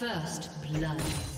First blood.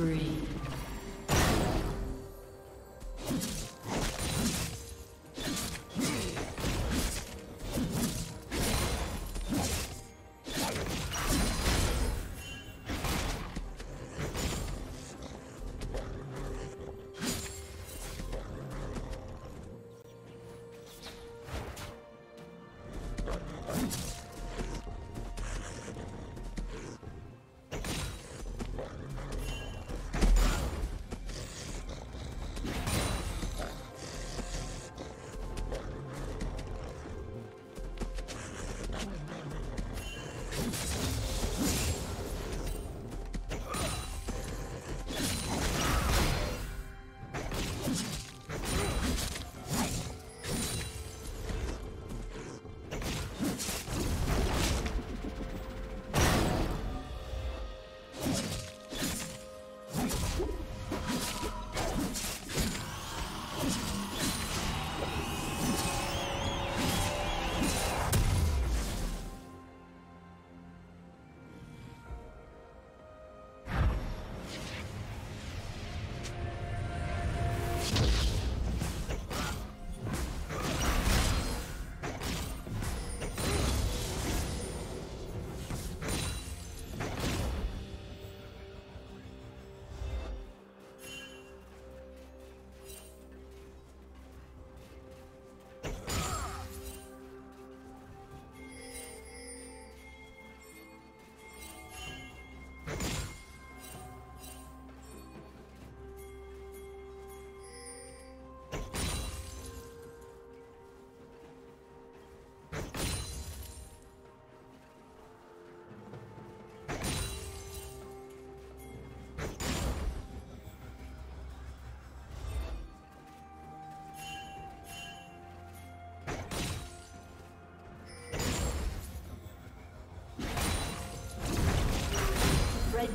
Killing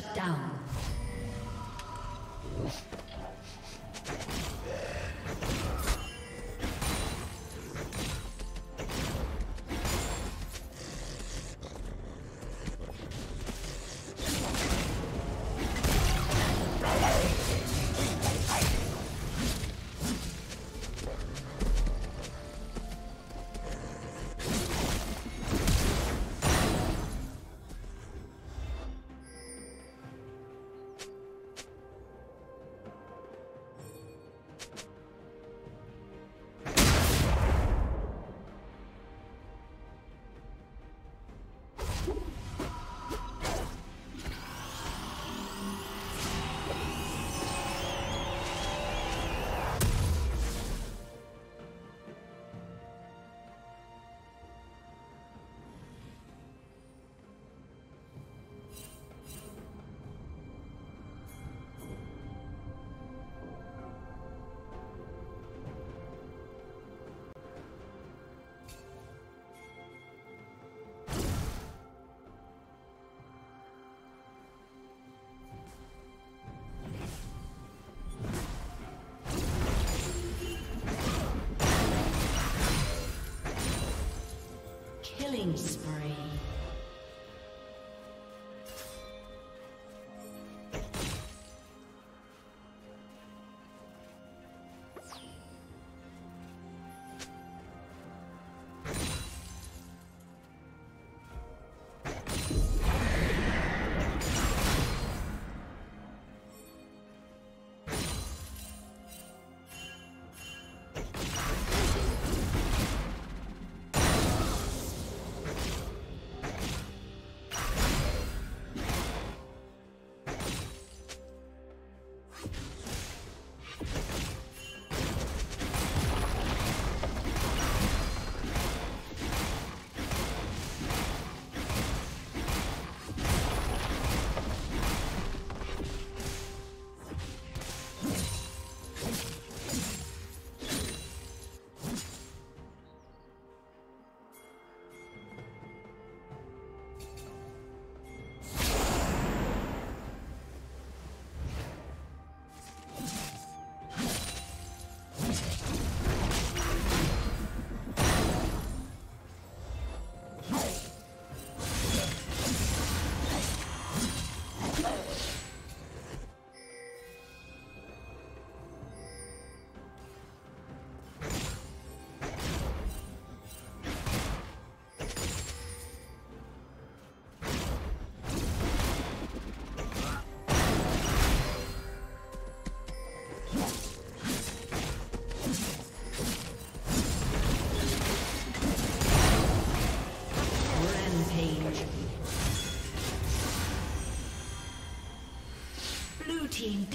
Shut down.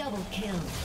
Double kill.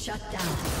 Shut down.